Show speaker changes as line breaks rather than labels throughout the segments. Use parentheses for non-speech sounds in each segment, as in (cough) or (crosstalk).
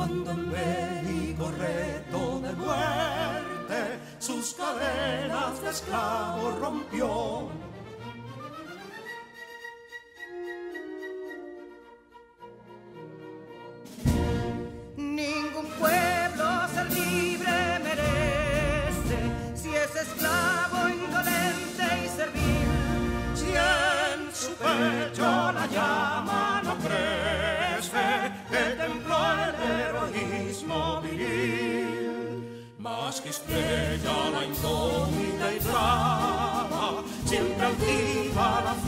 Cuando en bélico reto de muerte sus cadenas de esclavo rompió.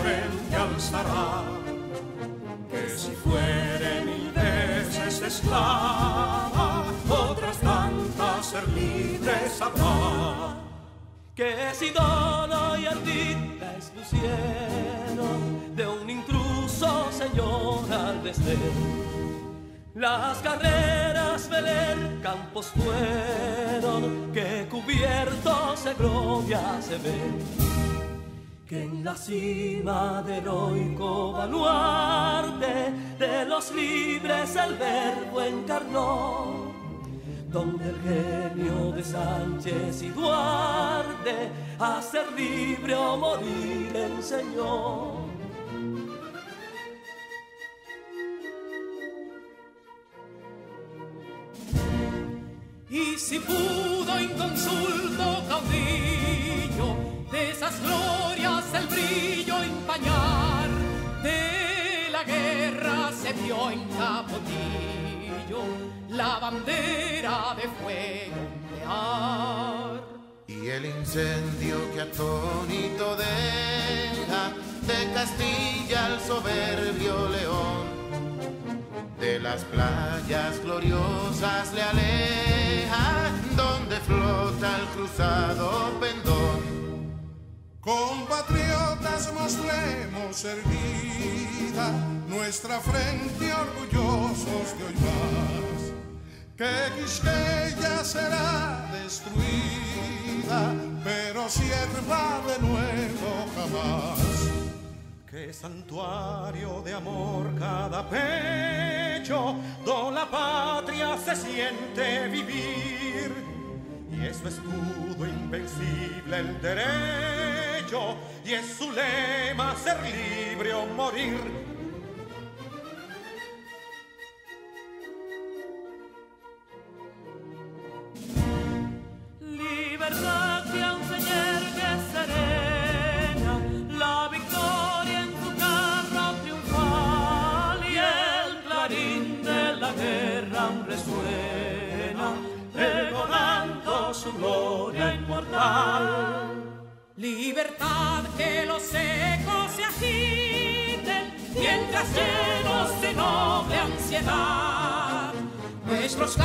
Frente alzará. Que si fuere mil veces esclava, otras tantas ser libres habrá.
que si Dona y Ardita expusieron de un intruso señor al desdén. Las carreras Belén campos fueron que cubiertos de gloria se ven. En la cima del heroico baluarte de los libres el verbo encarnó donde el genio de Sánchez y Duarte a ser libre o morir enseñó.
Y si pudo esas glorias el brillo empañar, de la guerra se vio en Capotillo la bandera de fuego ondear.
Y el incendio que atónito deja de Castilla al soberbio león, de las playas gloriosas le aleja, donde flota el cruzado pendón.
Compatriotas, mostremos erguida nuestra frente orgullosos de hoy más. Que Quisqueya será destruida, pero sierva de nuevo jamás.
Que santuario de amor cada pecho, donde la patria se siente vivir. Es su escudo invencible el derecho, y es su lema ser libre o morir.
Libertad
Nuestros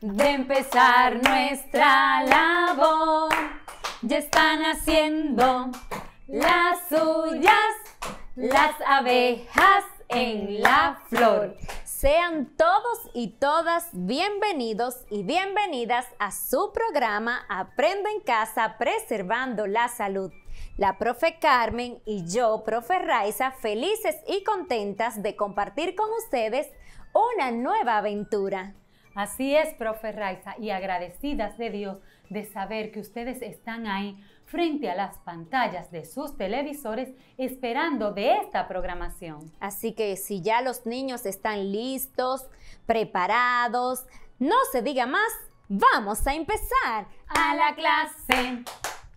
de
empezar nuestra labor. Ya están haciendo las suyas, las abejas en la flor. Sean todos y todas bienvenidos y bienvenidas a su programa Aprendo en casa preservando la salud. La profe Carmen y yo, profe Raiza, felices y contentas de compartir con ustedes una nueva aventura.
Así es, profe Raiza, y agradecidas de Dios de saber que ustedes están ahí frente a las pantallas de sus televisores esperando de esta programación.
Así que si ya los niños están listos, preparados, no se diga más, vamos a empezar. A la clase,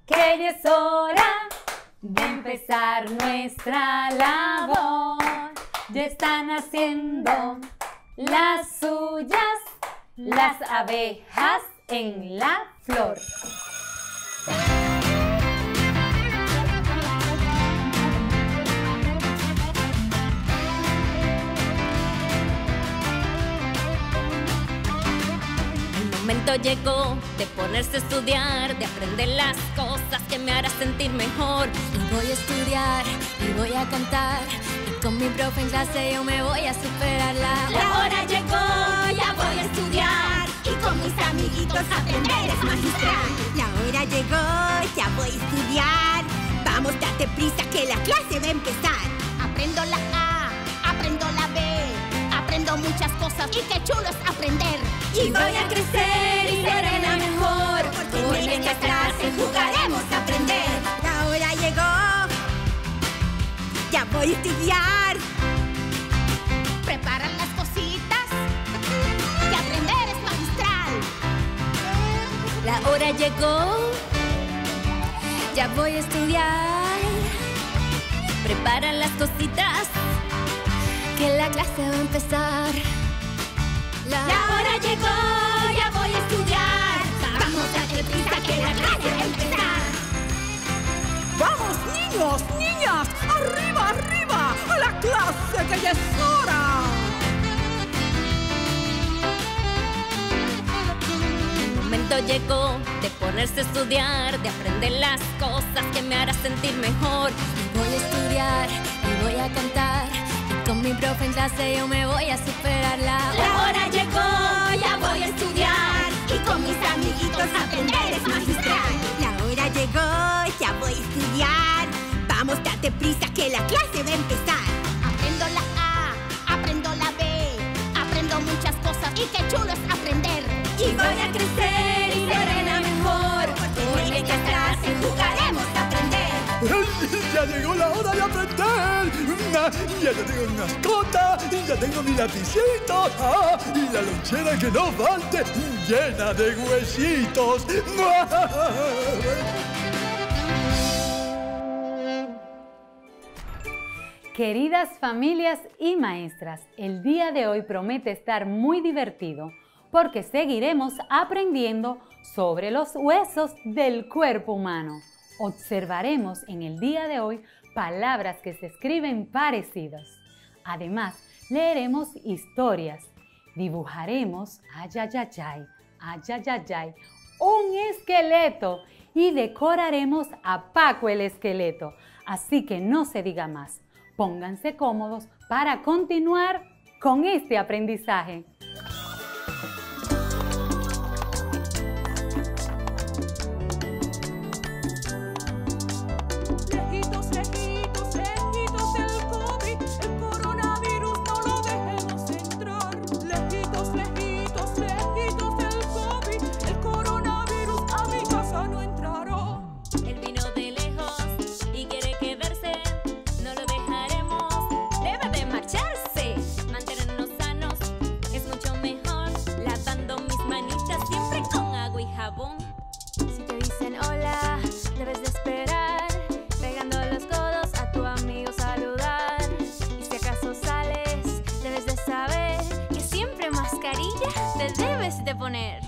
que ya es hora
de empezar nuestra labor. Ya están haciendo las suyas, las abejas en la flor.
El momento llegó de ponerse a estudiar, de aprender las cosas que me harán sentir mejor. Y voy a estudiar y voy a cantar. Y con mi profe en clase yo me voy a superar. La,
La hora llegó, voy a estudiar y con mis amiguitos aprender es magistral.
La hora llegó, ya voy a estudiar. Vamos, date prisa que la clase va a empezar.
Aprendo la A, aprendo la B, aprendo muchas cosas y qué chulo es aprender.
Y voy a crecer y seré la mejor.
Porque en esta clase jugaremos a aprender.
La hora llegó, ya voy a estudiar.
La hora llegó, ya voy a estudiar. Preparan las cositas, que la clase va a empezar. La,
hora llegó, ya voy a estudiar. Vamos, prisa que la clase va a empezar.
¡Vamos, niños, niñas! ¡Arriba, arriba! ¡A la clase que ya es hora!
Momento llegó de ponerse a estudiar, de aprender las cosas que me harán sentir mejor. Y voy a estudiar y voy a cantar. Y con mi profe en clase yo me voy a superar. La,
La hora llegó, ya voy a estudiar y con mis amiguitos aprender es magistral.
La hora llegó, ya voy a estudiar. Vamos, date prisa que la clase va a empezar.
Aprendo la A, aprendo la B, aprendo muchas cosas y qué chulo es aprender.
Y voy a crecer
Ya llegó la hora de aprender. Ya tengo mi mascota, ya tengo mi lapicito ah, y la lonchera que no falte, llena de huesitos.
Queridas familias y maestras, el día de hoy promete estar muy divertido porque seguiremos aprendiendo sobre los huesos del cuerpo humano. Observaremos en el día de hoy palabras que se escriben parecidas. Además, leeremos historias, dibujaremos ayayayay, ayayayay, un esqueleto y decoraremos a Paco el esqueleto. Así que no se diga más. Pónganse cómodos para continuar con este aprendizaje.
Debes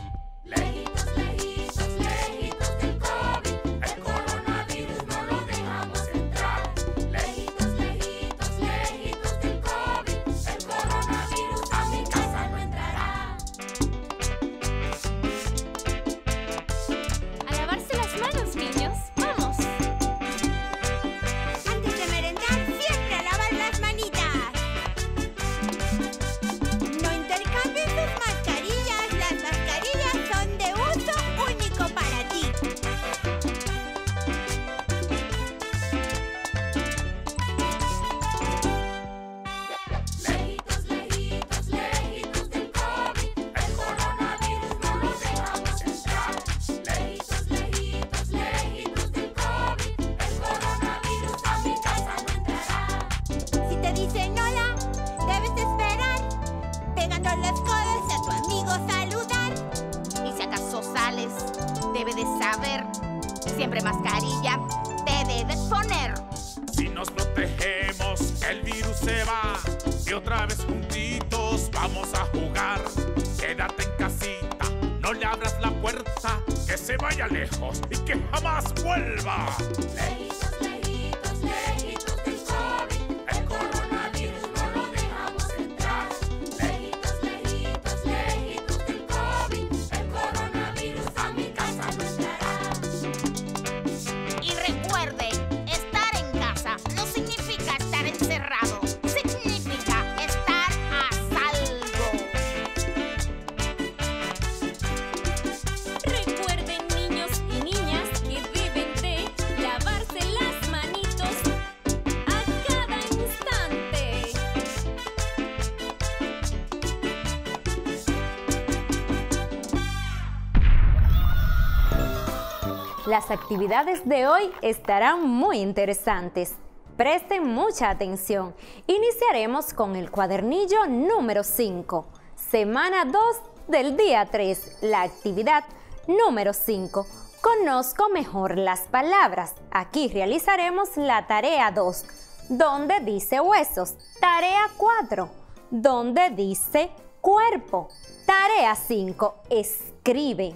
Las
actividades de hoy estarán muy interesantes. Presten mucha atención. Iniciaremos con el cuadernillo número 5, semana 2 del día 3, la actividad número 5. Conozco mejor las palabras. Aquí realizaremos la tarea 2, donde dice huesos. Tarea 4, donde dice cuerpo. Tarea 5, escribe.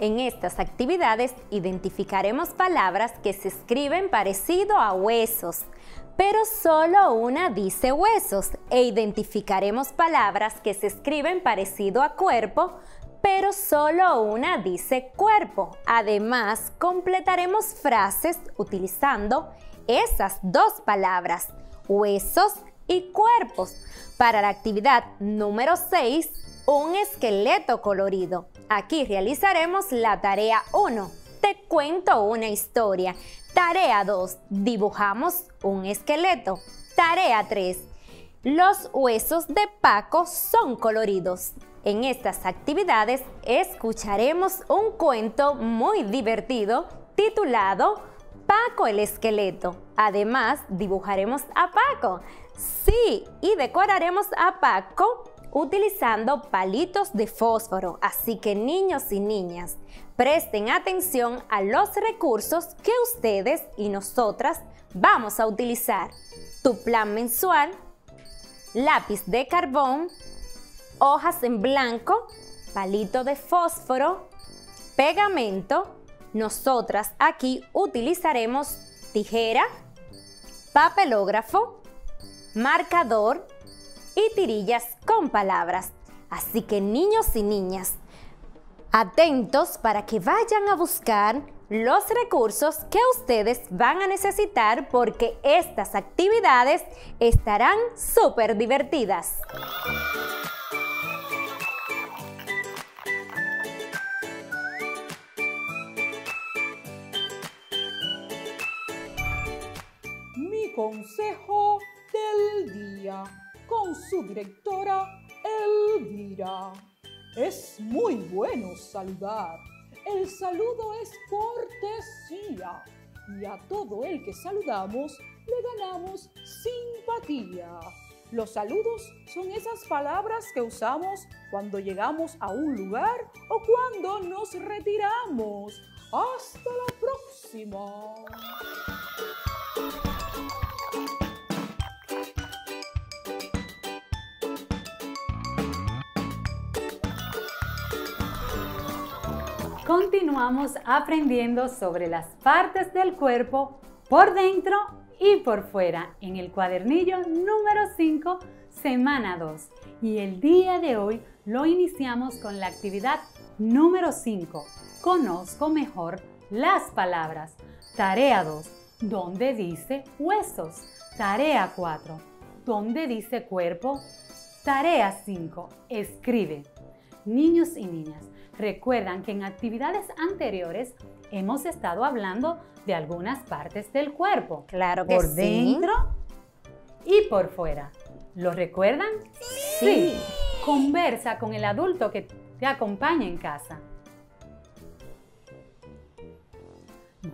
En estas actividades identificaremos palabras que se escriben parecido a huesos, pero solo una dice huesos e identificaremos palabras que se escriben parecido a cuerpo, pero solo una dice cuerpo. Además, completaremos frases utilizando esas dos palabras, huesos y cuerpos. Para la actividad número 6, un esqueleto colorido. Aquí realizaremos la tarea 1. Te cuento una historia. Tarea 2. Dibujamos un esqueleto. Tarea 3. Los huesos de Paco son coloridos. En estas actividades escucharemos un cuento muy divertido titulado Paco el esqueleto. Además, dibujaremos a Paco. Sí, y decoraremos a Paco utilizando palitos de fósforo. Así que niños y niñas, presten atención a los recursos que ustedes y nosotras vamos a utilizar. Tu plan mensual, lápiz de carbón, hojas en blanco, palito de fósforo, pegamento. Nosotras aquí utilizaremos tijera, papelógrafo, marcador, y tirillas con palabras. Así que niños y niñas, atentos para que vayan a buscar los recursos que ustedes van a necesitar porque estas actividades estarán súper divertidas.
Mi consejo del día con su directora Elvira. Es muy bueno saludar. El saludo es cortesía y a todo el que saludamos le ganamos simpatía. Los saludos son esas palabras que usamos cuando llegamos a un lugar o cuando nos retiramos. Hasta la próxima.
Continuamos aprendiendo sobre las partes del cuerpo por dentro y por fuera en el cuadernillo número 5, semana 2. Y el día de hoy lo iniciamos con la actividad número 5. Conozco mejor las palabras. Tarea 2, donde dice huesos. Tarea 4, donde dice cuerpo. Tarea 5, escribe. Niños y niñas, recuerdan que en actividades anteriores hemos estado hablando de algunas partes del cuerpo.
Claro que
por
sí.
dentro y por fuera. ¿Lo recuerdan?
Sí.
Conversa con el adulto que te acompaña en casa.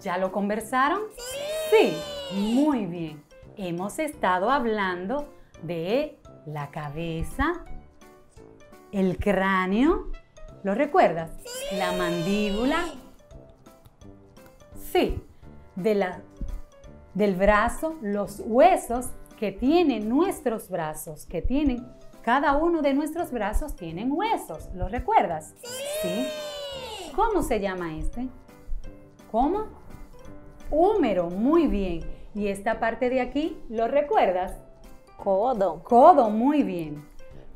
¿Ya lo conversaron? Sí. Muy bien. Hemos estado hablando de la cabeza, el cráneo, ¿lo recuerdas? La mandíbula. Sí, de la del brazo, los huesos que tienen nuestros brazos, que tienen, cada uno de nuestros brazos tienen huesos. ¿Lo recuerdas? Sí. ¿Cómo se llama este? ¿Cómo? Húmero, muy bien. ¿Y esta parte de aquí, lo recuerdas?
Codo.
Codo, muy bien.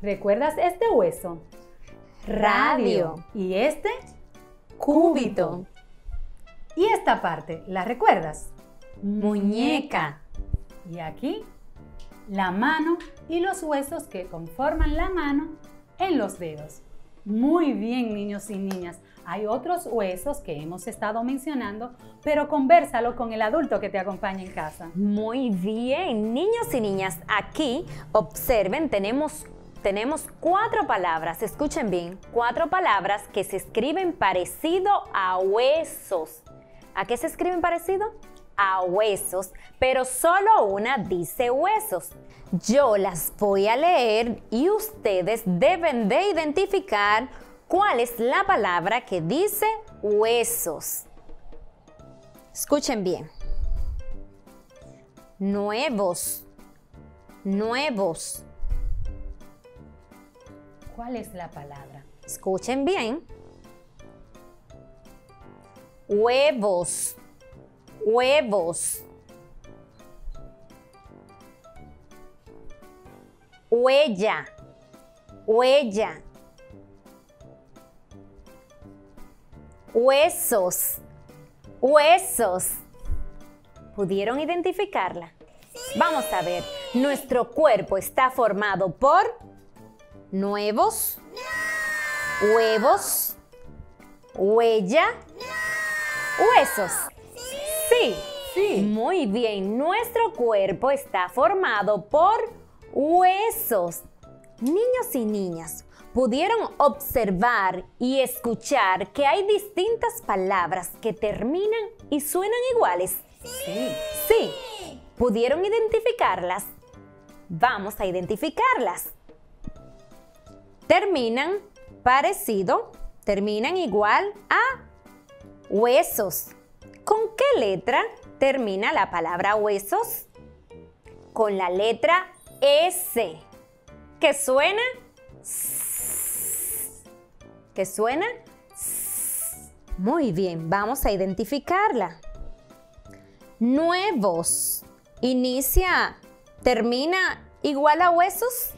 ¿Recuerdas este hueso?
Radio.
¿Y este?
Cúbito.
¿Y esta parte, la recuerdas?
Muñeca.
Y aquí, la mano y los huesos que conforman la mano en los dedos. Muy bien, niños y niñas. Hay otros huesos que hemos estado mencionando, pero conversalo con el adulto que te acompaña en casa.
Muy bien, niños y niñas, aquí observen, tenemos, tenemos cuatro palabras, escuchen bien, cuatro palabras que se escriben parecido a huesos. ¿A qué se escriben parecido? A huesos, pero solo una dice huesos. Yo las voy a leer y ustedes deben de identificar cuál es la palabra que dice huesos. Escuchen bien. Nuevos. Nuevos.
¿Cuál es la palabra?
Escuchen bien. Huevos. Huevos. Huella. Huella. Huesos. Huesos. ¿Pudieron identificarla? Vamos a ver. Nuestro cuerpo está formado por nuevos, huevos, huella, huesos. Sí, sí. Muy bien. Nuestro cuerpo está formado por huesos. Niños y niñas, pudieron observar y escuchar que hay distintas palabras que terminan y suenan iguales.
Sí.
Sí. ¿Pudieron identificarlas? Vamos a identificarlas. Terminan parecido, terminan igual a huesos. ¿Con qué letra termina la palabra huesos? Con la letra S. ¿Qué suena? ¿Qué suena? Muy bien, vamos a identificarla. Nuevos. Inicia, termina igual a huesos.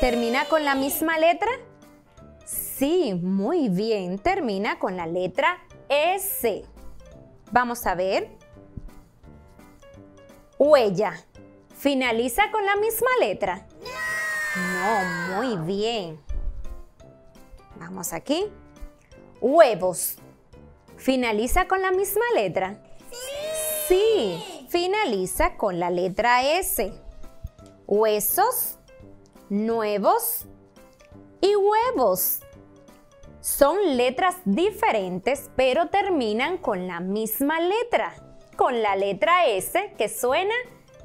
¿Termina con la misma letra? Sí, muy bien. Termina con la letra S. Vamos a ver. Huella. ¿Finaliza con la misma letra? No, muy bien. Vamos aquí. Huevos. ¿Finaliza con la misma letra? Sí, finaliza con la letra S. Huesos, nuevos y huevos. Son letras diferentes, pero terminan con la misma letra. Con la letra S que suena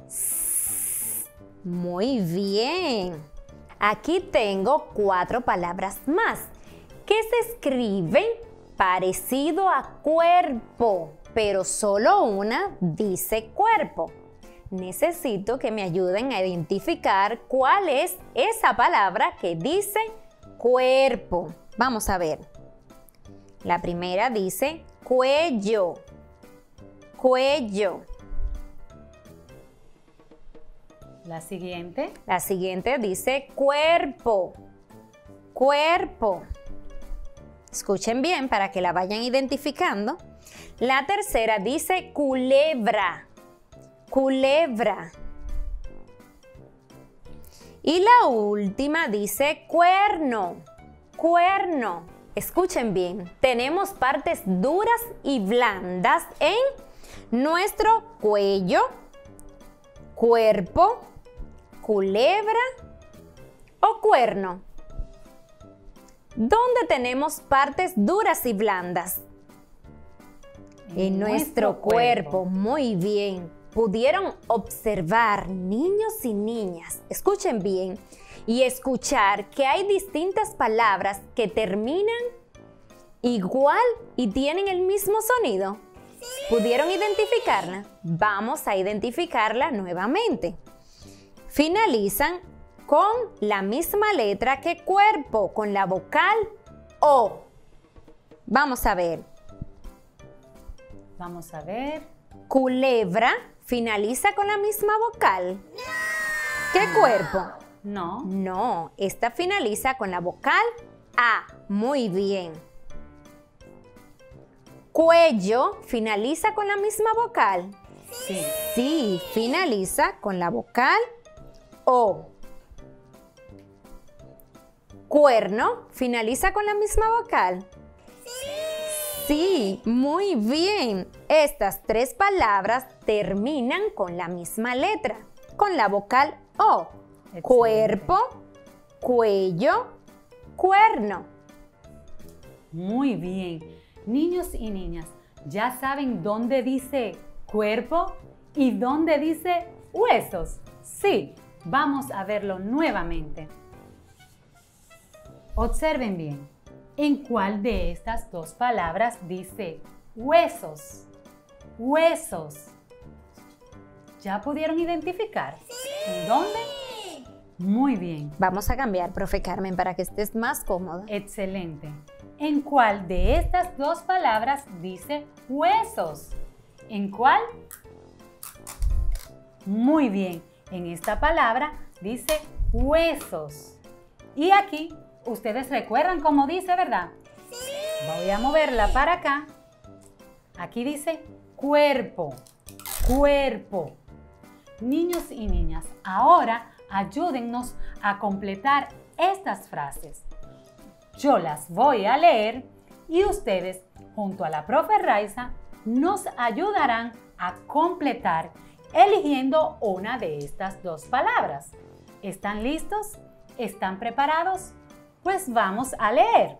S. Muy bien. Aquí tengo cuatro palabras más que se escriben parecido a cuerpo, pero solo una dice cuerpo. Necesito que me ayuden a identificar cuál es esa palabra que dice cuerpo. Vamos a ver. La primera dice cuello. Cuello.
La siguiente.
La siguiente dice cuerpo. Cuerpo. Escuchen bien para que la vayan identificando. La tercera dice culebra. Culebra. Y la última dice cuerno. Cuerno. Escuchen bien. Tenemos partes duras y blandas en nuestro cuello, cuerpo, culebra o cuerno. ¿Dónde tenemos partes duras y blandas? En, nuestro, cuerpo. Muy bien. Pudieron observar, niños y niñas, escuchen bien, y escuchar que hay distintas palabras que terminan igual y tienen el mismo sonido. ¿Pudieron identificarla? Vamos a identificarla nuevamente. Finalizan con la misma letra que cuerpo, con la vocal O. Vamos a ver.
Vamos a ver.
Culebra finaliza con la misma vocal. ¿Qué cuerpo?
No.
No, esta finaliza con la vocal A. Muy bien. Cuello finaliza con la misma vocal.
Sí.
Sí, finaliza con la vocal O. Cuerno finaliza con la misma vocal. Sí, muy bien. Estas tres palabras terminan con la misma letra, con la vocal O. Cuerpo, cuello, cuerno.
Muy bien. Niños y niñas, ¿ya saben dónde dice cuerpo y dónde dice huesos? Sí, vamos a verlo nuevamente. Observen bien. ¿En cuál de estas dos palabras dice huesos? Huesos. ¿Ya pudieron identificar? ¿En dónde? Muy bien.
Vamos a cambiar, profe Carmen, para que estés más cómoda.
Excelente. ¿En cuál de estas dos palabras dice huesos? ¿En cuál? Muy bien. En esta palabra dice huesos. Y aquí, ustedes recuerdan cómo dice, ¿verdad? Voy a moverla para acá. Aquí dice cuerpo, cuerpo. Niños y niñas, ahora ayúdennos a completar estas frases. Yo las voy a leer y ustedes, junto a la profe Raiza, nos ayudarán a completar eligiendo una de estas dos palabras. ¿Están listos? ¿Están preparados? Pues vamos a leer.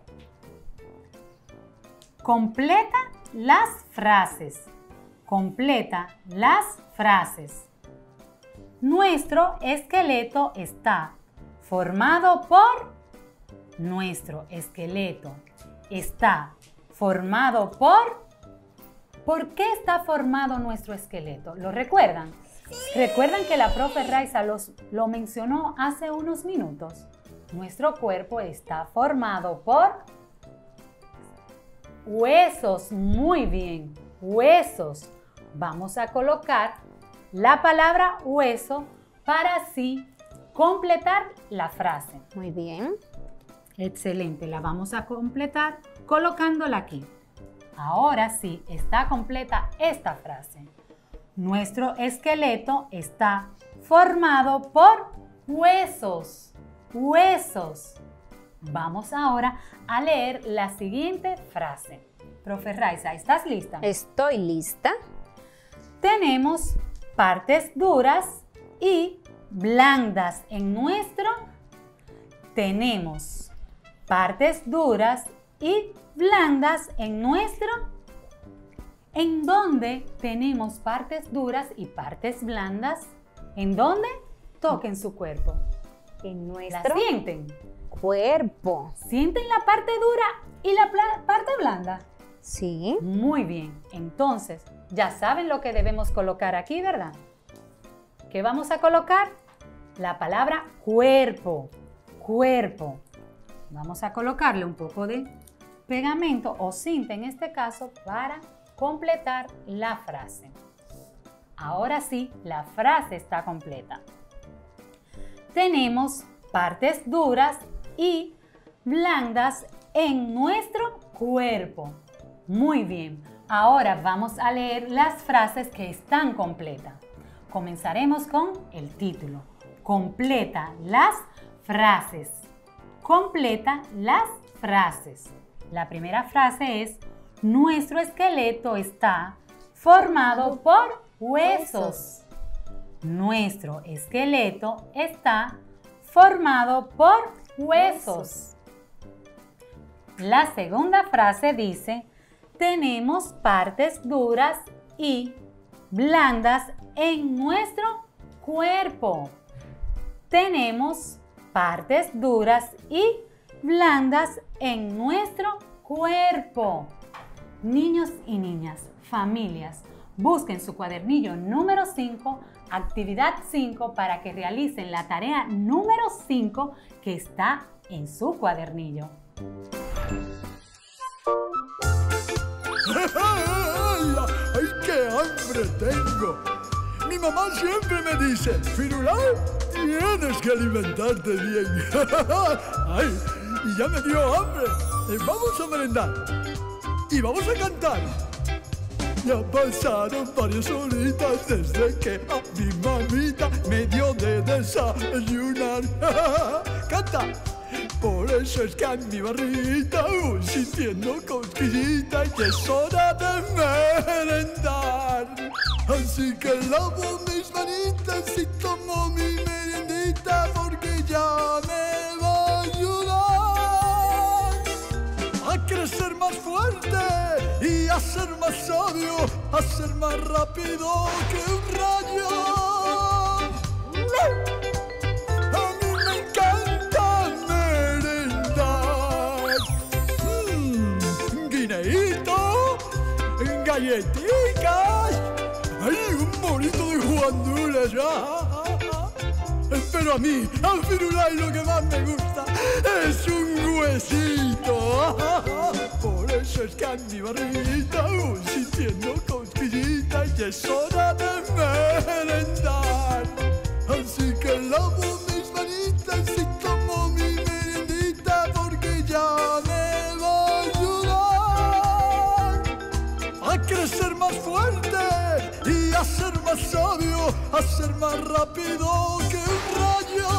Completa las frases. Completa las frases. Nuestro esqueleto está formado por... Nuestro esqueleto está formado por... ¿Por qué está formado nuestro esqueleto? ¿Lo recuerdan? ¿Recuerdan que la profe Raiza los, lo mencionó hace unos minutos? Nuestro cuerpo está formado por huesos. Muy bien, huesos. Vamos a colocar la palabra hueso para así completar la frase.
Muy bien.
Excelente, la vamos a completar colocándola aquí. Ahora sí, está completa esta frase. Nuestro esqueleto está formado por huesos. Huesos. Vamos ahora a leer la siguiente frase. Profe Raiza, ¿estás lista?
Estoy lista.
Tenemos partes duras y blandas en nuestro. Tenemos partes duras y blandas en nuestro. ¿En dónde tenemos partes duras y partes blandas? ¿En dónde? Toquen su cuerpo.
En
¿La
nuestro
sienten?
cuerpo.
¿Sienten la parte dura y la parte blanda?
Sí.
Muy bien. Entonces, ya saben lo que debemos colocar aquí, ¿verdad? ¿Qué vamos a colocar? La palabra cuerpo. Cuerpo. Vamos a colocarle un poco de pegamento o cinta en este caso para completar la frase. Ahora sí, la frase está completa. Tenemos partes duras y blandas en nuestro cuerpo. Muy bien, ahora vamos a leer las frases que están completas. Comenzaremos con el título. Completa las frases. Completa las frases. La primera frase es, nuestro esqueleto está formado por huesos. Nuestro esqueleto está formado por huesos. La segunda frase dice, tenemos partes duras y blandas en nuestro cuerpo. Tenemos partes duras y blandas en nuestro cuerpo. Niños y niñas, familias, busquen su cuadernillo número 5, actividad 5, para que realicen la tarea número 5 que está en su cuadernillo. (laughs)
¡Ay, qué hambre tengo! Mi mamá siempre me dice, Firulai, tienes que alimentarte bien. (laughs) ¡Ay, y ya me dio hambre! Eh, Vamos a merendar y vamos a cantar. Ya pasaron varias horitas desde que a mi mamita me dio de desayunar. (laughs) ¡Canta! Por eso es que a mi barrita voy sintiendo cosquillita y es hora de merendar. Así que lavo mis manitas y tomo mi fuerte y a ser más sabio, a ser más rápido que un rayo. A mí me encanta merendar. Mm, guineíto, galletitas, un bonito de guandules. ah, ah. Pero a mí, a Firulai lo que más me gusta es un huesito. Por eso es que a mi barriguita voy sintiendo cosquillita y es hora de merendar. Así que lavo mis manitas y tomo mi merendita porque ya me va a ayudar a crecer más fuerte y a ser más sabio, a ser más rápido que un rayo.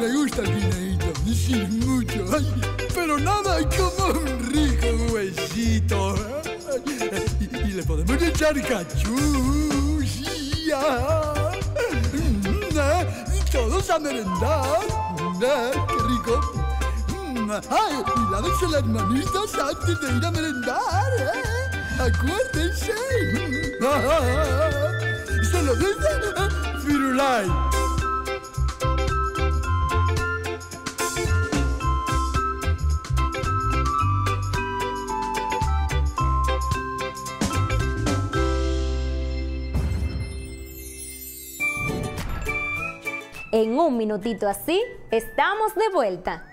Me gusta el guineíto. Sí, mucho. Ay, pero nada como un rico huesito. Y, le podemos echar cachú. sí, ah. Ah, Todos a merendar. Ah, ¡Qué rico! ¡Ay! Y lávense las manitas antes de ir a merendar, ¿eh? ¡Acuérdense! Mm, ah, ¡Se lo dice ah, Firulai!
En un minutito así, estamos de vuelta.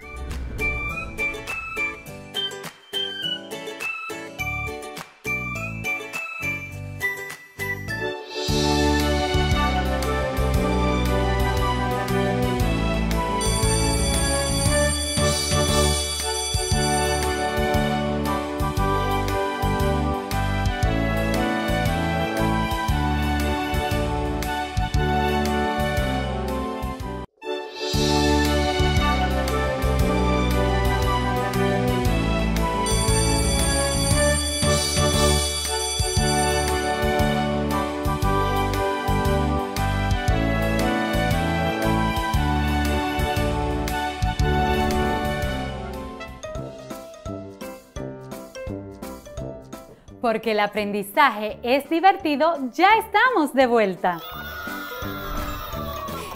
Porque el aprendizaje es divertido, ya estamos de vuelta.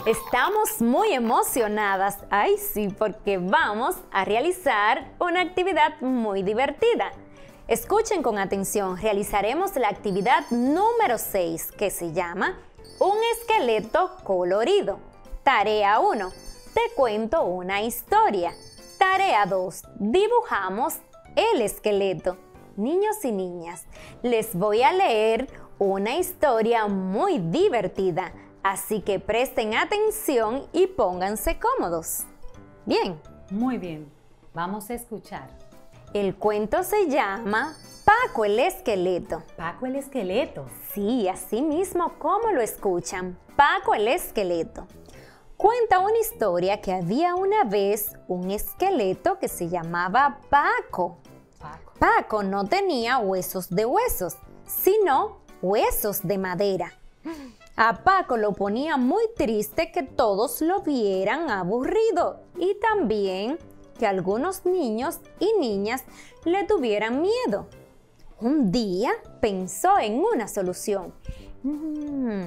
Estamos muy emocionadas, ay sí, porque vamos a realizar una actividad muy divertida. Escuchen con atención, realizaremos la actividad número 6 que se llama Un esqueleto colorido. Tarea 1. Te cuento una historia. Tarea 2. Dibujamos el esqueleto. Niños y niñas, les voy a leer una historia muy divertida, así que presten atención y pónganse cómodos. Bien,
Muy bien, vamos a escuchar.
el cuento se llama Paco el esqueleto.
Paco el esqueleto.
Sí, así mismo como lo escuchan, Paco el esqueleto. Cuenta una historia que había una vez un esqueleto que se llamaba
Paco.
Paco. No tenía huesos de huesos, sino huesos de madera. A Paco lo ponía muy triste que todos lo vieran aburrido y también que algunos niños y niñas le tuvieran miedo. Un día pensó en una solución. Mm,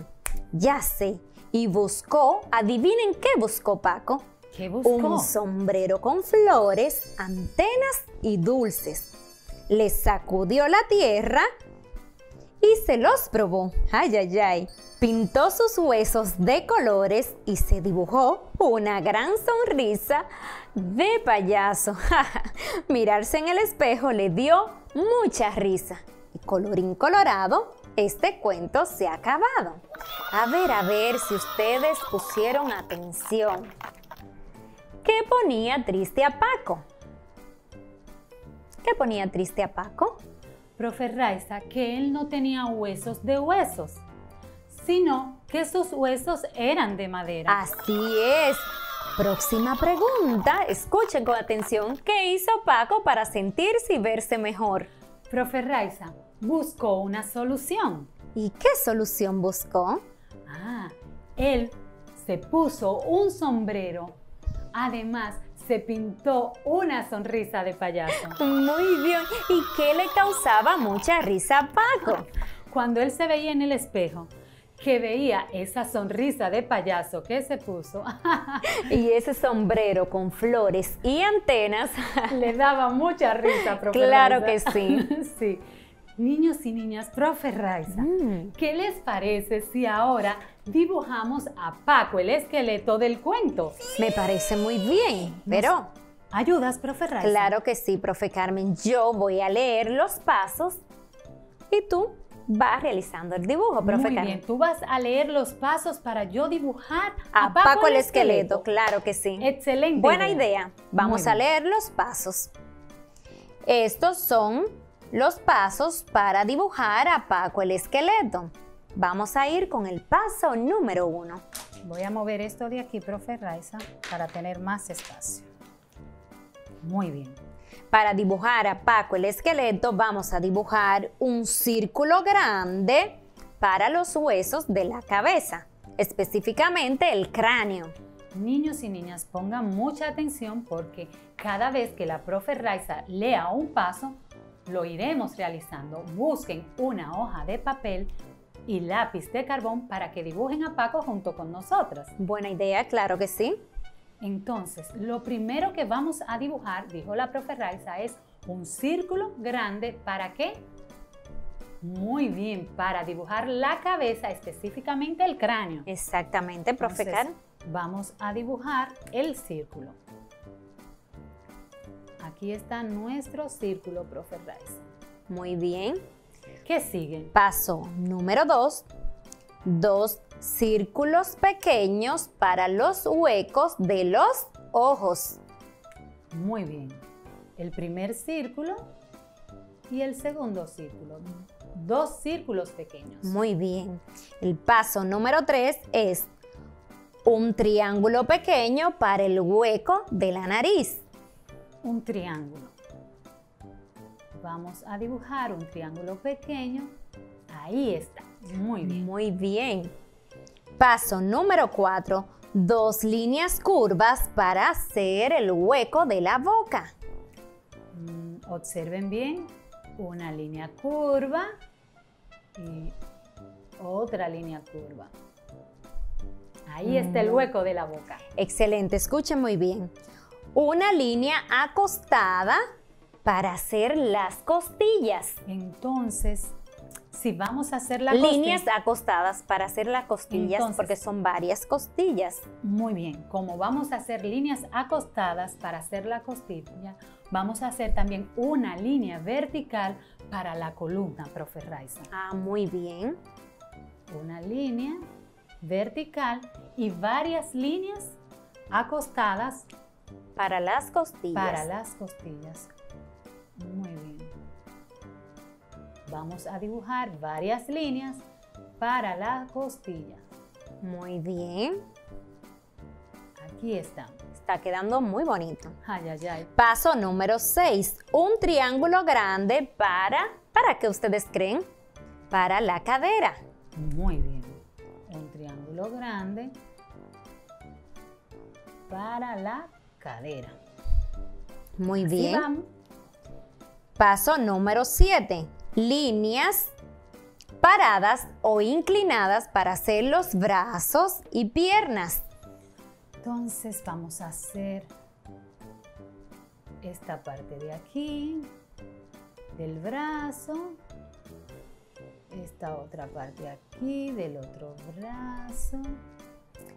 ya sé. Y buscó, adivinen qué buscó Paco.
¿Qué buscó?
Un sombrero con flores, antenas y dulces. Le sacudió la tierra y se los probó. Ay, ay, ay. Pintó sus huesos de colores y se dibujó una gran sonrisa de payaso. (laughs) Mirarse en el espejo le dio mucha risa. Y colorín colorado, este cuento se ha acabado. A ver, a ver si ustedes pusieron atención. ¿Qué ponía triste a Paco? ¿Qué ponía triste a Paco?
Profe Raiza, que él no tenía huesos de huesos, sino que sus huesos eran de madera.
Así es. Próxima pregunta. Escuchen con atención. ¿Qué hizo Paco para sentirse y verse mejor?
Profe Raiza buscó una solución.
¿Y qué solución buscó?
Ah, él se puso un sombrero. Además, se pintó una sonrisa de payaso.
Muy bien. ¿Y qué le causaba mucha risa a Paco?
Cuando él se veía en el espejo, que veía esa sonrisa de payaso que se puso. (laughs)
y ese sombrero con flores y antenas. (laughs)
Le daba mucha risa, profe
Claro
Raiza.
que sí. (laughs)
sí. Niños y niñas, profe Raiza,
Mm.
¿qué les parece si ahora dibujamos a Paco, el esqueleto del cuento?
Me parece muy bien, pero...
¿Ayudas, profe Raiza?
Claro que sí, profe Carmen. Yo voy a leer los pasos y tú vas realizando el dibujo, profe
Muy
Carmen.
bien, tú vas a leer los pasos para yo dibujar
A Paco, el esqueleto, claro que sí.
Excelente.
Buena idea. Vamos a leer los pasos. Estos son los pasos para dibujar a Paco el esqueleto. Vamos a ir con el paso número uno.
Voy a mover esto de aquí, profe Raiza, para tener más espacio. Muy bien.
Para dibujar a Paco el esqueleto vamos a dibujar un círculo grande para los huesos de la cabeza, específicamente el cráneo.
Niños y niñas, pongan mucha atención porque cada vez que la profe Raiza lea un paso, lo iremos realizando. Busquen una hoja de papel y lápiz de carbón para que dibujen a Paco junto con nosotras.
Buena idea, claro que sí.
Entonces, lo primero que vamos a dibujar, dijo la profe Raiza, es un círculo grande. ¿Para qué? Muy bien, para dibujar la cabeza, específicamente el cráneo.
Exactamente, profe
Entonces. Vamos a dibujar el círculo. Aquí está nuestro círculo, profe Raiza.
Muy bien.
¿Qué sigue?
Paso número dos. Dos círculos pequeños para los huecos de los ojos.
Muy bien. El primer círculo y el segundo círculo. Dos círculos pequeños.
Muy bien. El paso número tres es un triángulo pequeño para el hueco de la nariz.
Un triángulo. Vamos a dibujar un triángulo pequeño. Ahí está. Muy bien.
Muy bien. Paso número 4. Dos líneas curvas para hacer el hueco de la boca.
Mm, observen bien. Una línea curva y otra línea curva. Ahí está el
Mm.
hueco de la boca.
Excelente, escuchen muy bien. Una línea acostada para hacer las costillas.
Entonces, si vamos a hacer la
Líneas
costilla-
acostadas para hacer las costillas
Entonces-
porque son varias costillas.
Muy bien, como vamos a hacer líneas acostadas para hacer la costilla, vamos a hacer también una línea vertical para la columna, profe Raiza.
Ah, muy bien.
Una línea vertical y varias líneas acostadas
Para las costillas.
para las costillas. Muy bien. Vamos a dibujar varias líneas para la costilla.
Muy bien.
Aquí está.
Está quedando muy bonito.
Ay, ay, ay.
Paso número 6. Un triángulo grande para... ¿Para qué ustedes creen? Para la cadera.
Muy bien. Un triángulo grande para la cadera.
Muy bien. Paso número 7. Líneas paradas o inclinadas para hacer los brazos y piernas.
Entonces vamos a hacer esta parte de aquí, del brazo, esta otra parte aquí, del otro brazo.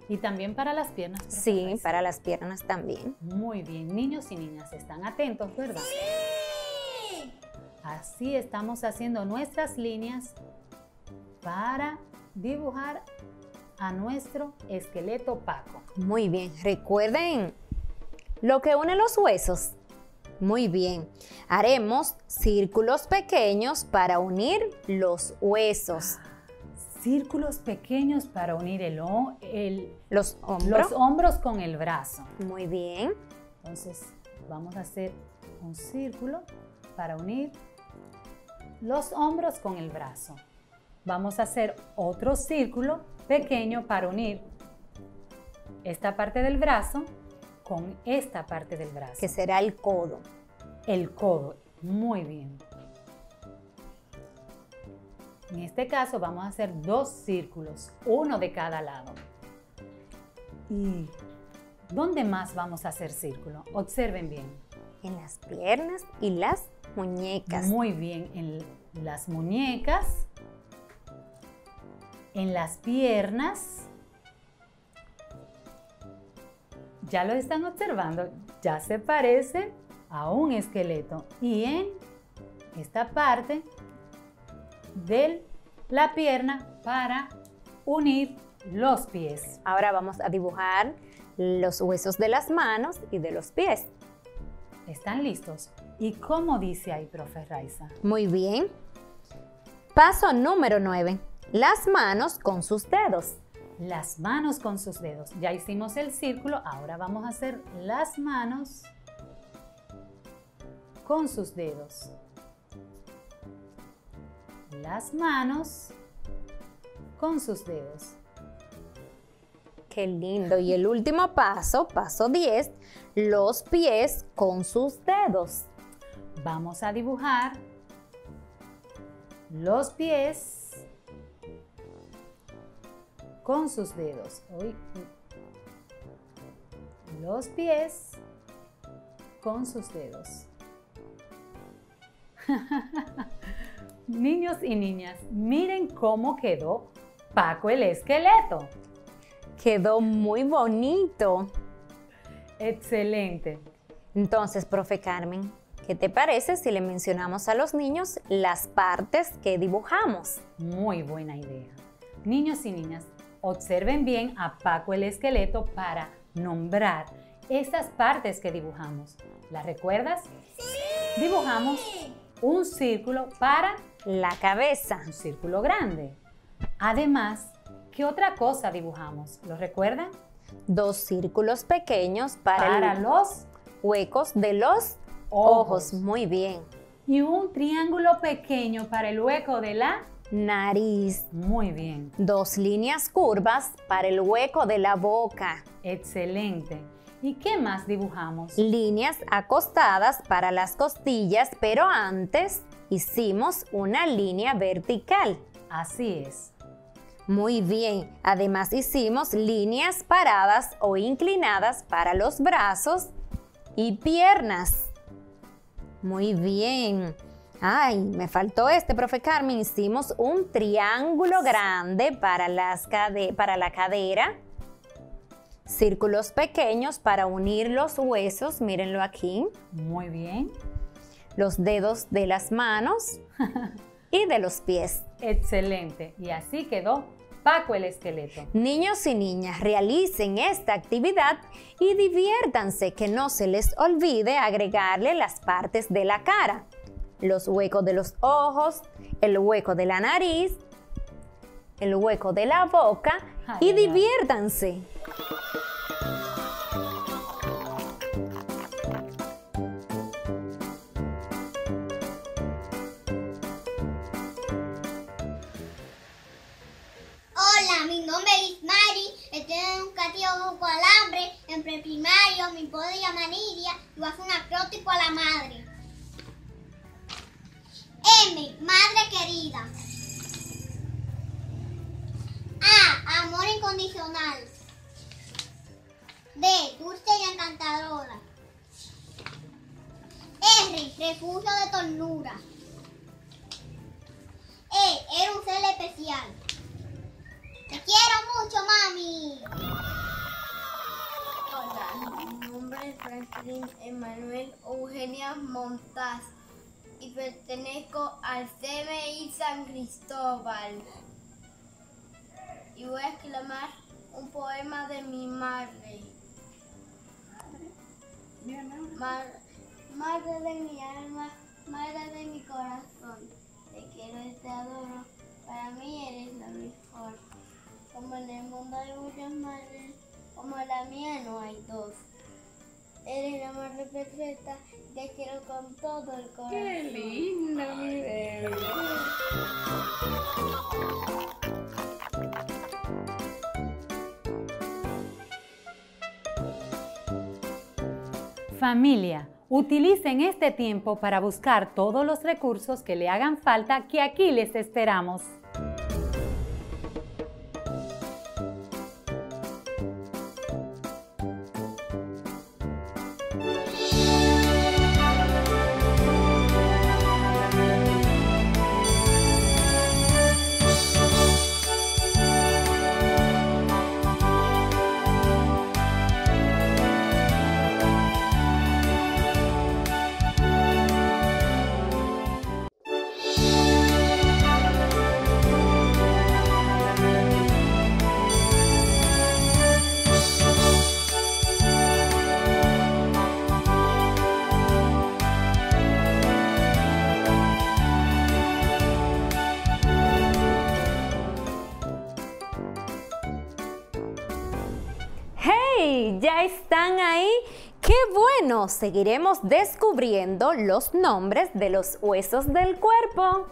Y también para las piernas.
Sí, para las piernas también.
Muy bien, niños y niñas, están atentos, ¿verdad? Así estamos haciendo nuestras líneas para dibujar a nuestro esqueleto Paco.
Muy bien. Recuerden lo que une los huesos. Muy bien. Haremos círculos pequeños para unir los huesos.
Círculos pequeños para unir el, el-
Los
los hombros con el brazo.
Muy bien.
Entonces vamos a hacer un círculo para unir los hombros con el brazo. Vamos a hacer otro círculo pequeño para unir esta parte del brazo con esta parte del brazo.
Que será el codo.
El codo. Muy bien. En este caso vamos a hacer dos círculos, uno de cada lado. ¿Y dónde más vamos a hacer círculo? Observen bien.
En las piernas y las muñecas.
Muy bien, en las muñecas, en las piernas. Ya lo están observando, ya se parece a un esqueleto. Y en esta parte de la pierna para unir los pies.
Ahora vamos a dibujar los huesos de las manos y de los pies.
¿Están listos? ¿Y cómo dice ahí, profe Raiza?
Muy bien. Paso número 9. Las manos con sus dedos.
Las manos con sus dedos. Ya hicimos el círculo, ahora vamos a hacer las manos con sus dedos. Las manos con sus dedos.
Qué lindo. Y el último paso, paso 10, los pies con sus dedos.
Vamos a dibujar los pies con sus dedos. Los pies con sus dedos. (laughs) Niños y niñas, miren cómo quedó Paco el esqueleto.
Quedó muy bonito.
Excelente.
Entonces, profe Carmen, ¿qué te parece si le mencionamos a los niños las partes que dibujamos?
Muy buena idea. Niños y niñas, observen bien a Paco el esqueleto para nombrar estas partes que dibujamos. ¿Las recuerdas? Sí. Dibujamos un círculo para
La cabeza.
un círculo grande. Además, ¿qué otra cosa dibujamos? ¿Lo recuerdan?
Dos círculos pequeños para,
Para
el-
los
huecos de los ojos.
ojos.
Muy bien.
Y un triángulo pequeño para el hueco de la...
Nariz.
Muy bien.
Dos líneas curvas para el hueco de la boca.
Excelente. ¿Y qué más dibujamos?
Líneas acostadas para las costillas, pero antes hicimos una línea vertical.
Así es.
Muy bien. Además hicimos líneas paradas o inclinadas para los brazos y piernas. Muy bien. Ay, me faltó este, profe Carmen. Hicimos un triángulo grande para, las cade- para la cadera. Círculos pequeños para unir los huesos. Mírenlo aquí.
Muy bien.
Los dedos de las manos (laughs) y de los pies.
Excelente. Y así quedó Paco el esqueleto.
Niños y niñas, realicen esta actividad y diviértanse, que no se les olvide agregarle las partes de la cara, los huecos de los ojos, el hueco de la nariz, el hueco de la boca y
Ay,
diviértanse.
Hola, mi nombre es Mari, estoy en educativo con alambre en primer el primario me puedo llamar Nidia y voy a hacer un acróstico a la madre. M, madre querida. A, amor incondicional. D, dulce y encantadora. R, refugio de ternura. E, era un ser especial. Te quiero mucho, mami.
Hola, mi nombre es Franklin Emanuel Eugenia Montaz y pertenezco al CBI San Cristóbal. Y voy a exclamar un poema de mi madre. Madre de mi alma, madre de mi corazón, te quiero y te adoro, para mí eres la mejor. Como en el mundo hay muchas madres, como la mía no hay dos. Eres la madre perfecta, te quiero con todo el corazón.
Qué linda, mi bebé.
Familia, utilicen este tiempo para buscar todos los recursos que le hagan falta que aquí les esperamos.
Seguiremos descubriendo los nombres de los huesos del cuerpo.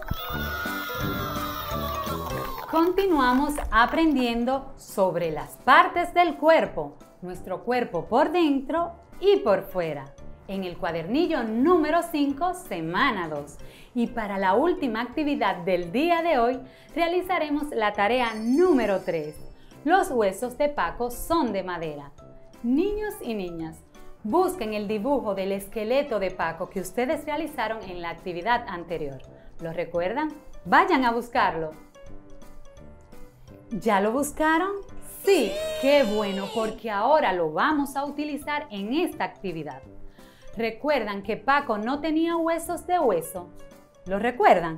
Continuamos aprendiendo sobre las partes del cuerpo, nuestro cuerpo por dentro y por fuera, en el cuadernillo número 5, semana 2. Y para la última actividad del día de hoy, realizaremos la tarea número 3. Los huesos de Paco son de madera. Niños y niñas, busquen el dibujo del esqueleto de Paco que ustedes realizaron en la actividad anterior. ¿Lo recuerdan? Vayan a buscarlo. ¿Ya lo buscaron? Sí, qué bueno, porque ahora lo vamos a utilizar en esta actividad. ¿Recuerdan que Paco no tenía huesos de hueso? ¿Lo recuerdan?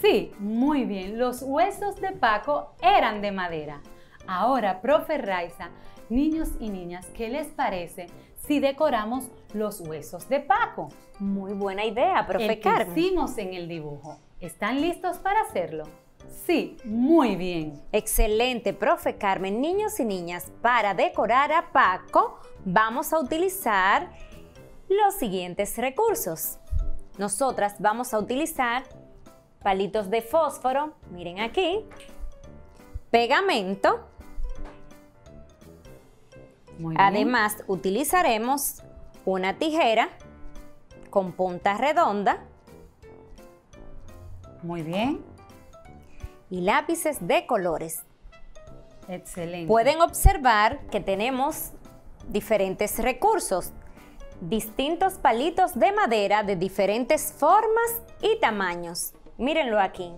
Sí, muy bien, los huesos de Paco eran de madera. Ahora, profe Raiza, niños y niñas, ¿qué les parece si decoramos los huesos de Paco?
Muy buena idea, profe
El que
Carmen.
hicimos en el dibujo. ¿Están listos para hacerlo? Sí, muy bien.
Excelente, profe Carmen. Niños y niñas, para decorar a Paco vamos a utilizar los siguientes recursos. Nosotras vamos a utilizar palitos de fósforo, miren aquí, pegamento.
Muy bien.
Además, utilizaremos una tijera con punta redonda
Muy bien.
y lápices de colores.
Excelente.
Pueden observar que tenemos diferentes recursos, distintos palitos de madera de diferentes formas y tamaños. Mírenlo aquí.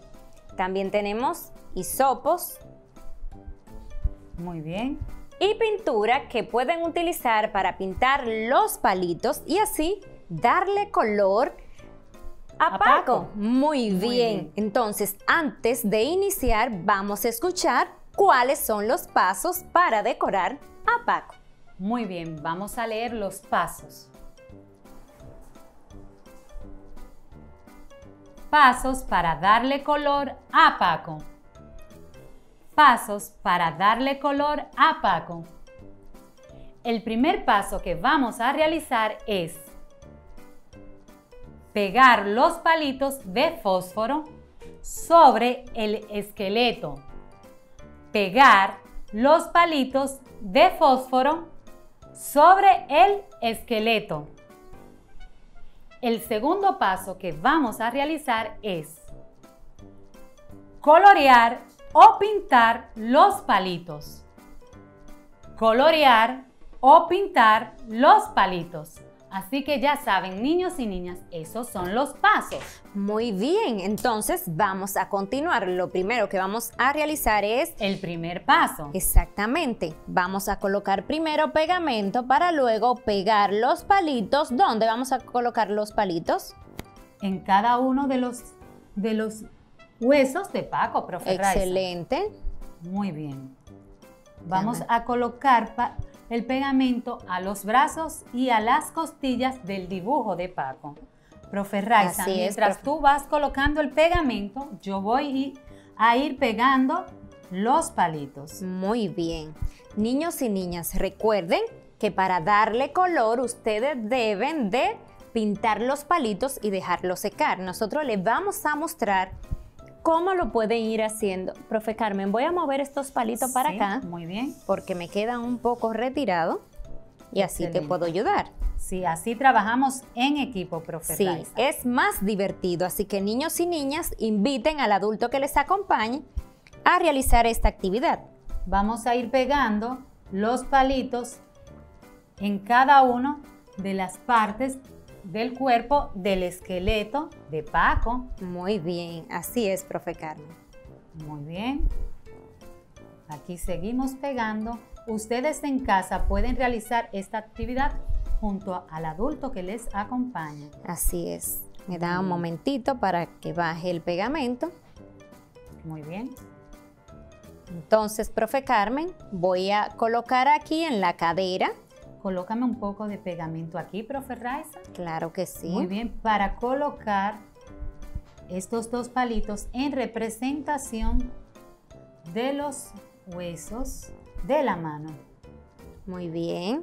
También tenemos hisopos
Muy bien.
Y pintura que pueden utilizar para pintar los palitos y así darle color a,
A
Paco.
Paco.
Muy, bien. Entonces, antes de iniciar, vamos a escuchar cuáles son los pasos para decorar a Paco.
Muy bien, vamos a leer los pasos. Pasos para darle color a Paco. Pasos para darle color a Paco. El primer paso que vamos a realizar es pegar los palitos de fósforo sobre el esqueleto. Pegar los palitos de fósforo sobre el esqueleto. El segundo paso que vamos a realizar es colorear o pintar los palitos. Colorear o pintar los palitos. Así que ya saben, niños y niñas, esos son los pasos.
Muy bien, entonces vamos a continuar. Lo primero que vamos a realizar es...
El primer paso.
Exactamente. Vamos a colocar primero pegamento para luego pegar los palitos. ¿Dónde vamos a colocar los palitos?
En cada uno de los, de los huesos de Paco, profe Raiza.
Excelente.
Muy bien. Vamos a colocar el pegamento a los brazos y a las costillas del dibujo de Paco. Profe Raiza,
Así
mientras tú vas colocando el pegamento, yo voy a ir pegando los palitos.
Muy bien. Niños y niñas, recuerden que para darle color ustedes deben de pintar los palitos y dejarlos secar. Nosotros les vamos a mostrar cómo lo pueden ir haciendo. Profe Carmen, voy a mover estos palitos para
Sí,
acá
Muy bien.
porque me quedan un poco retirados y así te puedo ayudar.
Sí, así trabajamos en equipo, profe
Sí,
Raiza.
es más divertido, así que niños y niñas inviten al adulto que les acompañe a realizar esta actividad.
Vamos a ir pegando los palitos en cada uno de las partes del cuerpo del esqueleto de Paco.
Muy bien, así es, profe Carmen.
Muy bien. Aquí seguimos pegando. Ustedes en casa pueden realizar esta actividad junto al adulto que les acompaña.
Así es. Me da un momentito para que baje el pegamento.
Muy bien.
Entonces, profe Carmen, voy a colocar aquí en la cadera.
Colócame un poco de pegamento aquí, profe Raiza.
Claro que sí.
Muy bien, para colocar estos dos palitos en representación de los huesos de la mano.
Muy bien.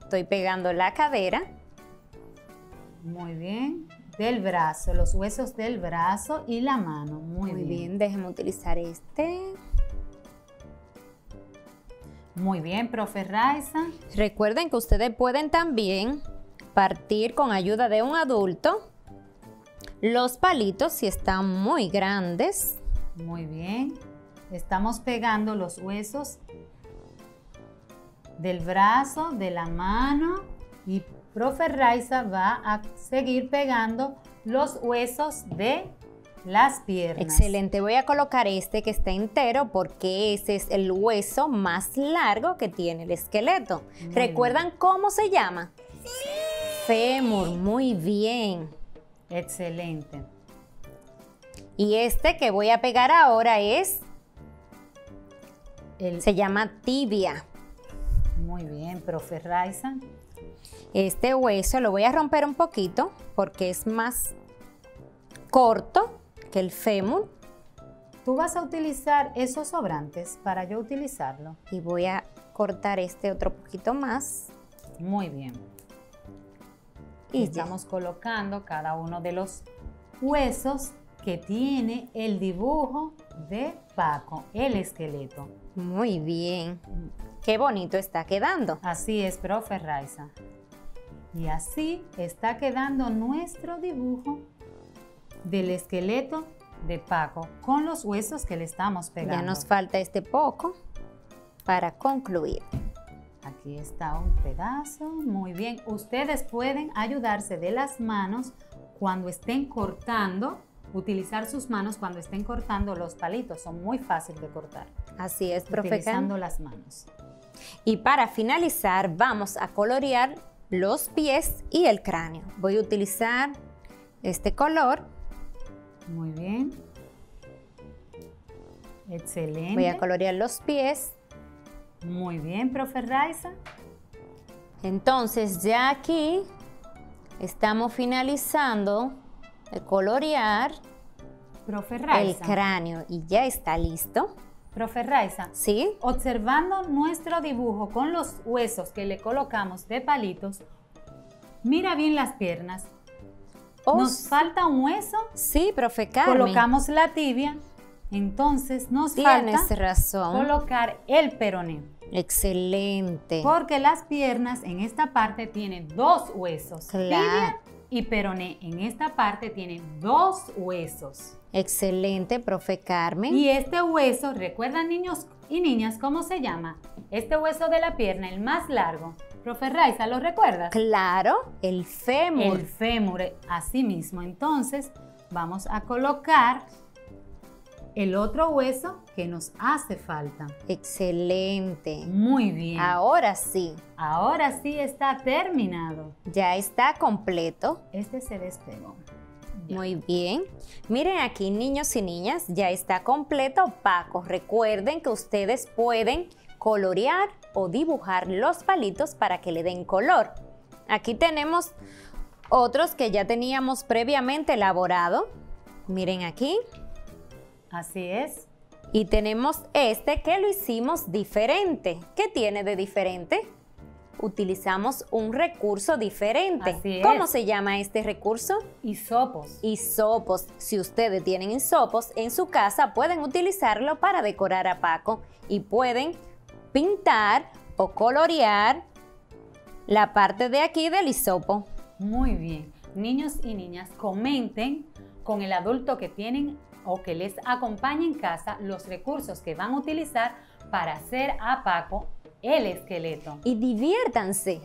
Estoy pegando la cadera.
Muy bien. Del brazo, los huesos del brazo y la mano. Muy,
Muy
bien.
bien, déjeme utilizar este.
Muy bien, profe Raiza.
Recuerden que ustedes pueden también partir con ayuda de un adulto los palitos si están muy grandes.
Muy bien. Estamos pegando los huesos del brazo, de la mano y profe Raiza va a seguir pegando los huesos de las piernas.
Excelente, voy a colocar este que está entero porque ese es el hueso más largo que tiene el esqueleto.
Muy
¿Recuerdan cómo se llama? Fémur, muy bien.
Excelente.
Y este que voy a pegar ahora es,
El-
se llama tibia.
Muy bien, profe Raiza.
Este hueso lo voy a romper un poquito porque es más corto que el fémur
Tú vas a utilizar esos sobrantes para yo utilizarlo.
y voy a cortar este otro poquito más.
Muy bien.
Y ya.
Estamos colocando cada uno de los huesos que tiene el dibujo de Paco, el esqueleto.
Muy bien. Qué bonito está quedando.
Así es, profe Raiza. Y así está quedando nuestro dibujo del esqueleto de Paco con los huesos que le estamos pegando.
Ya nos falta este poco para concluir.
Aquí está un pedazo. Muy bien. Ustedes pueden ayudarse de las manos cuando estén cortando, utilizar sus manos cuando estén cortando los palitos. Son muy fáciles de cortar.
Así es, profe
Utilizando las manos.
Y para finalizar, vamos a colorear los pies y el cráneo. Voy a utilizar este color.
Muy bien. Excelente.
Voy a colorear los pies.
Muy bien, profe Raiza.
Entonces ya aquí estamos finalizando de colorear
Profe
el cráneo y ya está listo.
Profe Raiza.
¿Sí?
Observando nuestro dibujo con los huesos que le colocamos de palitos, mira bien las piernas.
Oh,
Nos falta un hueso,
Sí, profe Carmen.
colocamos la tibia Entonces nos
Tienes
falta
razón.
colocar el peroné.
Excelente.
Porque las piernas en esta parte tienen dos huesos.
Claro.
Tibia y peroné en esta parte tienen dos huesos.
Excelente, profe Carmen.
Y este hueso, ¿recuerdan niños y niñas cómo se llama? Este hueso de la pierna, el más largo. Profe Raiza, ¿lo recuerdas?
Claro, el fémur.
El fémur, así mismo. Entonces, vamos a colocar el otro hueso que nos hace falta.
Excelente.
Muy bien.
Ahora sí.
Ahora sí está terminado.
Ya está completo.
Este se despegó.
Muy bien. Miren aquí, niños y niñas, ya está completo Paco. Recuerden que ustedes pueden colorear o dibujar los palitos para que le den color. Aquí tenemos otros que ya teníamos previamente elaborado. Miren aquí.
Así es.
Y tenemos este que lo hicimos diferente. ¿Qué tiene de diferente? Utilizamos un recurso diferente.
Así es.
¿Cómo se llama este recurso?
Hisopos.
Hisopos. Si ustedes tienen hisopos en su casa, pueden utilizarlo para decorar a Paco y pueden pintar o colorear la parte de aquí del hisopo.
Muy bien. Niños y niñas, comenten con el adulto que tienen o que les acompañe en casa los recursos que van a utilizar para hacer a Paco el esqueleto.
Y diviértanse.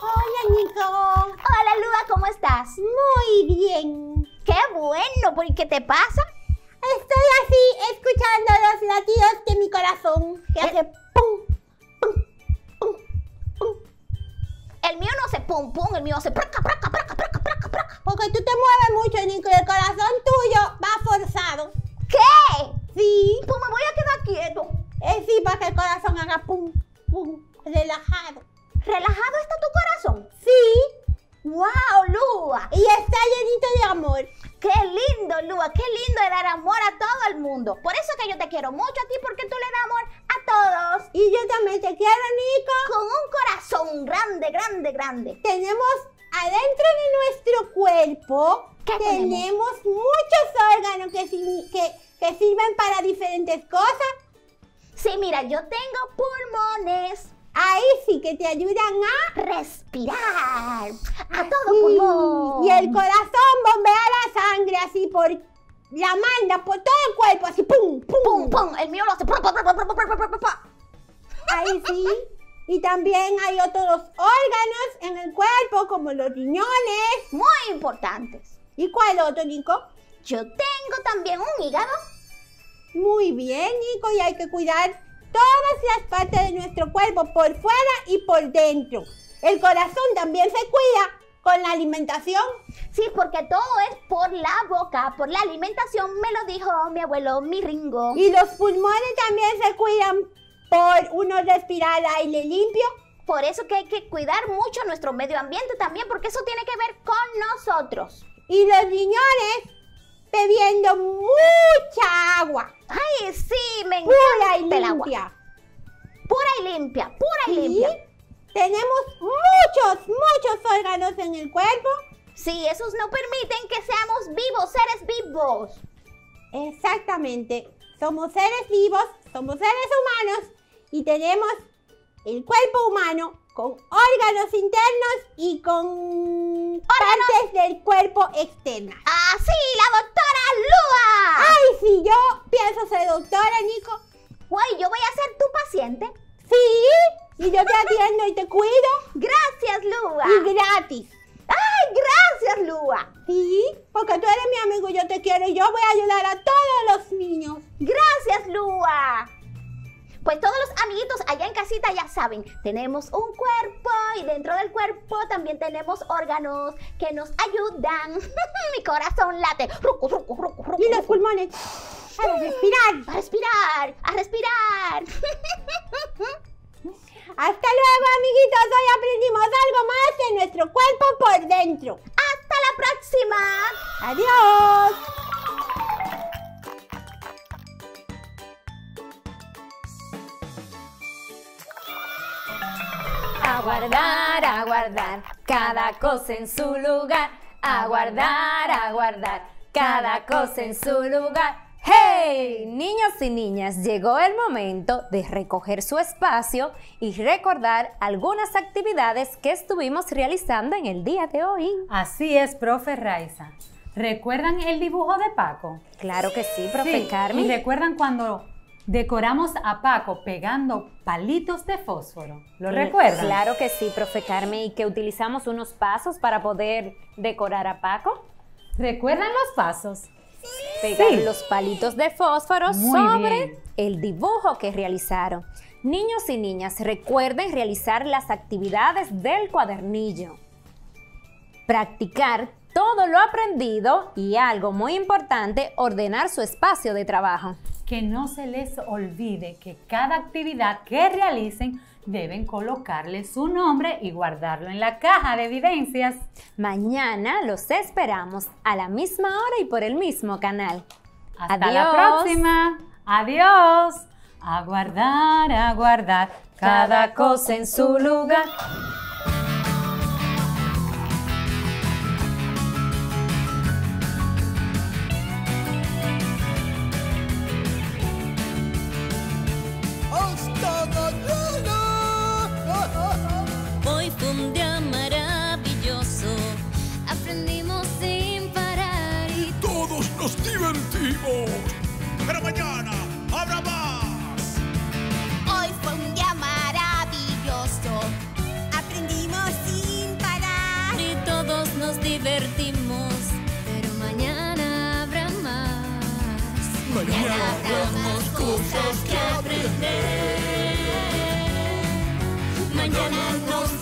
Hola, Nico. Hola, Lua, ¿cómo estás? Muy bien. Qué bueno, ¿por qué te pasa? Estoy así escuchando los latidos de mi corazón que hace pum, pum, pum, pum. El mío no hace pum, pum, el mío hace praca, praca, praca, praca, praca, praca. Porque tú te mueves mucho, Nico, y el corazón tuyo va forzado. ¿Qué? Sí. Pues me voy a quedar quieto. Eh, sí, para que el corazón haga pum, pum, relajado. ¿Relajado está tu corazón? Sí. ¡Wow, Lua! Y está llenito de amor. ¡Qué lindo, Lua! ¡Qué lindo es dar amor a todo el mundo! Por eso que yo te quiero mucho a ti, porque tú le das amor a todos. Y yo también te quiero, Nico. Con un corazón grande, grande, grande. Tenemos adentro de nuestro cuerpo, tenemos? muchos órganos que, que sirven para diferentes cosas. Sí, mira, yo tengo pulmones. Ahí sí que te ayudan a respirar. A todo pulmón. Y el corazón bombea la sangre así por la manda, por todo el cuerpo, así pum, pum. Pum, pum. El mío lo hace. Ahí sí. Y también hay otros órganos en el cuerpo, como los riñones. Muy importantes. ¿Y cuál otro, Nico? Yo tengo también un hígado. Muy bien, Nico, y hay que cuidar todas las partes de nuestro cuerpo, por fuera y por dentro. El corazón también se cuida con la alimentación. Sí, porque todo es por la boca, por la alimentación, me lo dijo mi abuelo, mi Ringo. Y los pulmones también se cuidan por uno respirar aire limpio. Por eso que hay que cuidar mucho nuestro medio ambiente también, porque eso tiene que ver con nosotros. Y los riñones bebiendo mucha agua. Ay, sí, me encanta
Pura y
el agua.
limpia.
Pura y limpia, pura y
Sí,
limpia.
Tenemos muchos, muchos órganos en el cuerpo.
Sí, esos no permiten que seamos vivos, seres vivos.
Exactamente. Somos seres vivos, somos seres humanos y tenemos el cuerpo humano con órganos internos y con partes del cuerpo externas.
¡Ah, sí! ¡La doctora Lua!
¡Ay, sí! Yo pienso ser doctora, Nico.
Guay, yo voy a ser tu paciente.
Sí, y yo te atiendo y te cuido.
Gracias, Lua.
Y gratis.
¡Ay, gracias, Lua!
Sí, porque tú eres mi amigo y yo te quiero y yo voy a ayudar a todos los niños.
Gracias, Lua. Pues todos los amiguitos allá en casita ya saben, tenemos un cuerpo y dentro del cuerpo también tenemos órganos que nos ayudan. (laughs) Mi corazón late. Rucu, rucu, rucu, rucu,
Y los pulmones. Para respirar.
A respirar, a respirar. (laughs)
Hasta luego, amiguitos. Hoy aprendimos algo más de nuestro cuerpo por dentro.
Hasta la próxima.
Adiós.
Guardar, a guardar cada cosa en su lugar. A guardar, a guardar cada cosa en su lugar. ¡Hey! Niños y niñas, llegó el momento de recoger su espacio y recordar algunas actividades que estuvimos realizando en el día de hoy.
Así es, profe Raiza. ¿Recuerdan el dibujo de Paco?
Claro que sí, profe
Sí,
Carmen.
¿Y recuerdan cuando decoramos a Paco pegando palitos de fósforo? ¿Lo recuerdan?
Claro que sí, profe Carmen, y que utilizamos unos pasos para poder decorar a Paco.
¿Recuerdan los pasos?
Pegar
Sí.
los palitos de fósforo
Muy
sobre
bien.
el dibujo que realizaron. Niños y niñas, recuerden realizar las actividades del cuadernillo. Practicar todo lo aprendido y algo muy importante, ordenar su espacio de trabajo.
Que no se les olvide que cada actividad que realicen deben colocarle su nombre y guardarlo en la caja de evidencias.
Mañana los esperamos a la misma hora y por el mismo canal.
Hasta
Adiós.
la próxima. Adiós. A guardar, a guardar cada cosa en su lugar.
Pero mañana habrá más.
Hoy fue un día maravilloso. Aprendimos sin parar.
y todos nos divertimos. Pero mañana habrá más.
Mañana
habrá más cosas que aprender. Mañana nos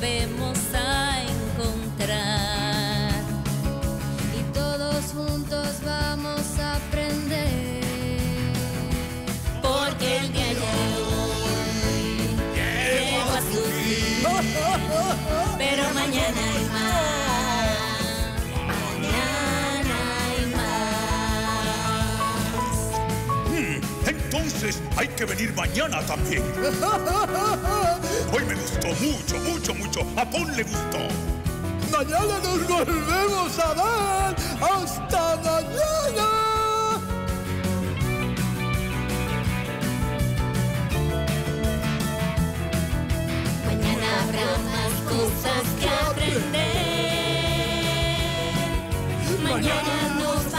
volvemos a encontrar. Y todos juntos vamos a aprender. Porque el día de hoy llegó a su fin. Pero mañana hay más. Mañana hay más.
Hmm, Entonces hay que venir mañana también. (laughs) Hoy me gustó mucho, mucho, mucho. A Pon le gustó.
Mañana nos volvemos a ver. ¡Hasta mañana!
Mañana habrá más cosas que aprender. Mañana nos